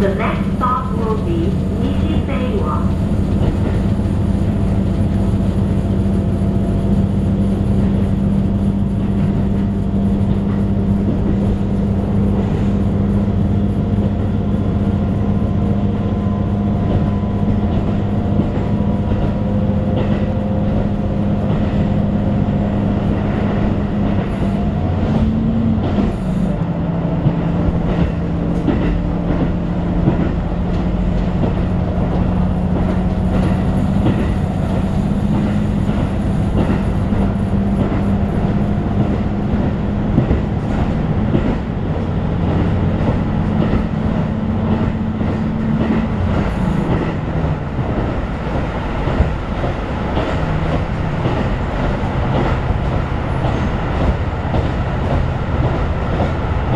The next stop will be Nishisewa.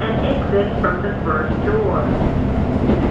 and exit from the first door.